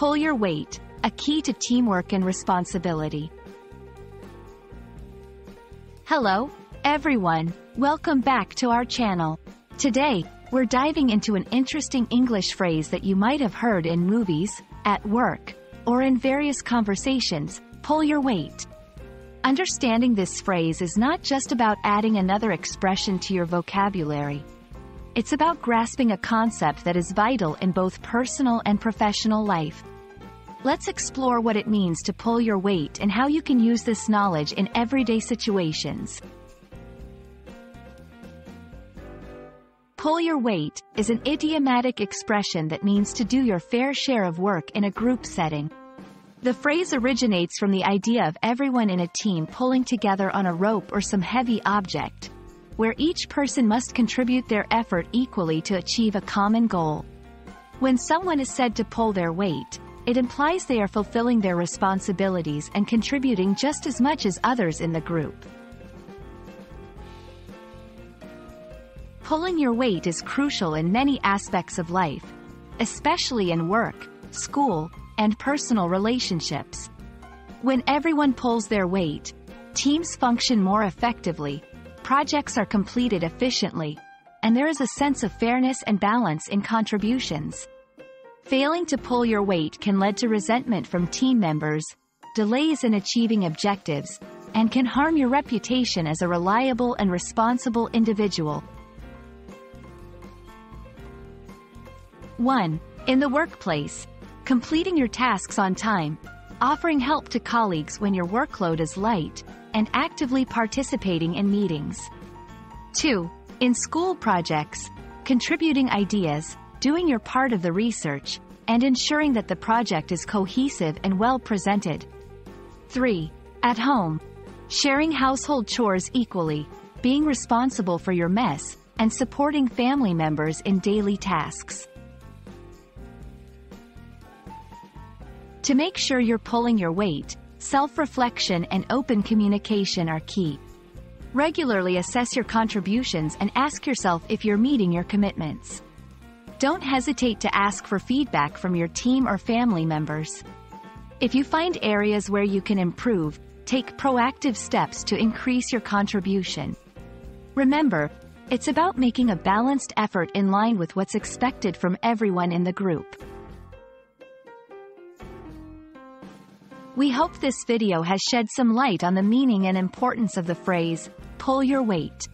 Pull your weight, a key to teamwork and responsibility. Hello, everyone. Welcome back to our channel. Today, we're diving into an interesting English phrase that you might have heard in movies, at work, or in various conversations, pull your weight. Understanding this phrase is not just about adding another expression to your vocabulary. It's about grasping a concept that is vital in both personal and professional life. Let's explore what it means to pull your weight and how you can use this knowledge in everyday situations. Pull your weight is an idiomatic expression that means to do your fair share of work in a group setting. The phrase originates from the idea of everyone in a team pulling together on a rope or some heavy object, where each person must contribute their effort equally to achieve a common goal. When someone is said to pull their weight, it implies they are fulfilling their responsibilities and contributing just as much as others in the group. Pulling your weight is crucial in many aspects of life, especially in work, school, and personal relationships. When everyone pulls their weight, teams function more effectively, projects are completed efficiently, and there is a sense of fairness and balance in contributions. Failing to pull your weight can lead to resentment from team members, delays in achieving objectives, and can harm your reputation as a reliable and responsible individual. 1. In the workplace, completing your tasks on time, offering help to colleagues when your workload is light, and actively participating in meetings. 2. In school projects, contributing ideas, doing your part of the research, and ensuring that the project is cohesive and well presented. 3. At home, sharing household chores equally, being responsible for your mess, and supporting family members in daily tasks. To make sure you're pulling your weight, self-reflection and open communication are key. Regularly assess your contributions and ask yourself if you're meeting your commitments. Don't hesitate to ask for feedback from your team or family members. If you find areas where you can improve, take proactive steps to increase your contribution. Remember, it's about making a balanced effort in line with what's expected from everyone in the group. We hope this video has shed some light on the meaning and importance of the phrase, pull your weight.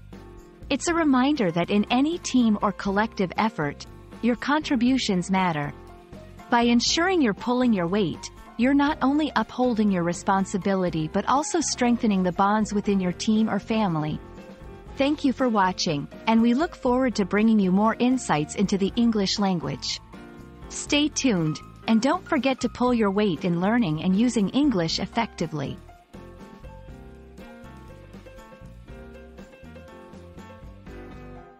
It's a reminder that in any team or collective effort, your contributions matter. By ensuring you're pulling your weight, you're not only upholding your responsibility but also strengthening the bonds within your team or family. Thank you for watching, and we look forward to bringing you more insights into the English language. Stay tuned, and don't forget to pull your weight in learning and using English effectively.